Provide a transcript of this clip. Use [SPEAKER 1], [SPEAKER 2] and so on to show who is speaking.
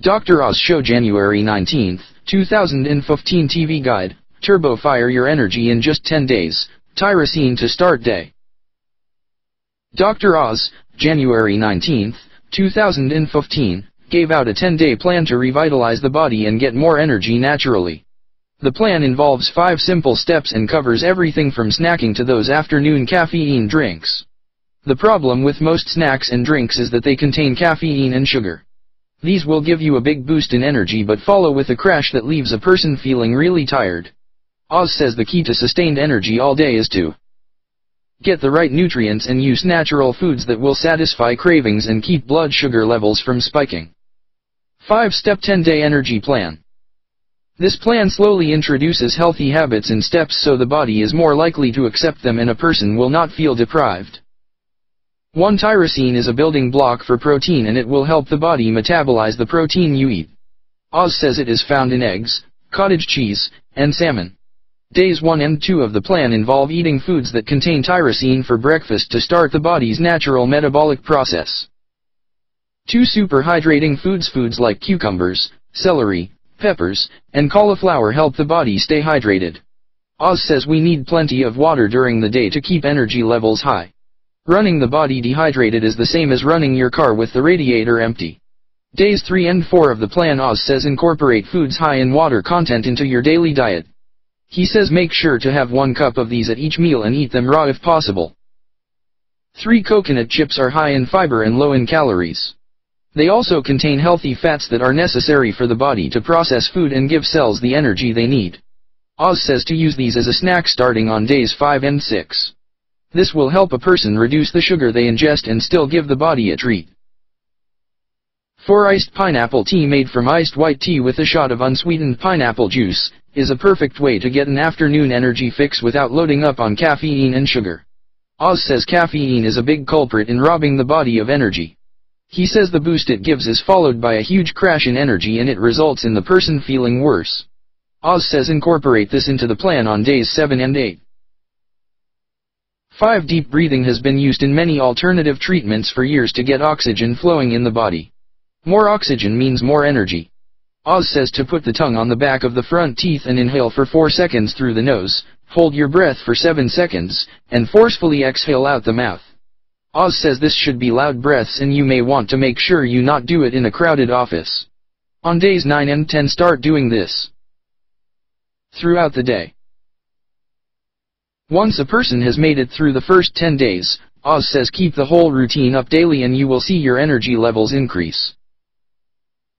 [SPEAKER 1] Dr. Oz Show January 19, 2015 TV Guide, Turbo Fire Your Energy in Just 10 Days, Tyrosine to Start Day. Dr. Oz, January 19, 2015, gave out a 10-day plan to revitalize the body and get more energy naturally. The plan involves five simple steps and covers everything from snacking to those afternoon caffeine drinks. The problem with most snacks and drinks is that they contain caffeine and sugar. These will give you a big boost in energy but follow with a crash that leaves a person feeling really tired. Oz says the key to sustained energy all day is to get the right nutrients and use natural foods that will satisfy cravings and keep blood sugar levels from spiking. 5-Step 10-Day Energy Plan This plan slowly introduces healthy habits in steps so the body is more likely to accept them and a person will not feel deprived. 1 Tyrosine is a building block for protein and it will help the body metabolize the protein you eat. Oz says it is found in eggs, cottage cheese, and salmon. Days 1 and 2 of the plan involve eating foods that contain tyrosine for breakfast to start the body's natural metabolic process. 2 super hydrating foods Foods like cucumbers, celery, peppers, and cauliflower help the body stay hydrated. Oz says we need plenty of water during the day to keep energy levels high. Running the body dehydrated is the same as running your car with the radiator empty. Days 3 and 4 of the plan Oz says incorporate foods high in water content into your daily diet. He says make sure to have one cup of these at each meal and eat them raw if possible. 3 coconut chips are high in fiber and low in calories. They also contain healthy fats that are necessary for the body to process food and give cells the energy they need. Oz says to use these as a snack starting on days 5 and 6. This will help a person reduce the sugar they ingest and still give the body a treat. 4 iced pineapple tea made from iced white tea with a shot of unsweetened pineapple juice, is a perfect way to get an afternoon energy fix without loading up on caffeine and sugar. Oz says caffeine is a big culprit in robbing the body of energy. He says the boost it gives is followed by a huge crash in energy and it results in the person feeling worse. Oz says incorporate this into the plan on days 7 and 8. 5. Deep breathing has been used in many alternative treatments for years to get oxygen flowing in the body. More oxygen means more energy. Oz says to put the tongue on the back of the front teeth and inhale for 4 seconds through the nose, hold your breath for 7 seconds, and forcefully exhale out the mouth. Oz says this should be loud breaths and you may want to make sure you not do it in a crowded office. On days 9 and 10 start doing this throughout the day. Once a person has made it through the first 10 days, Oz says keep the whole routine up daily and you will see your energy levels increase.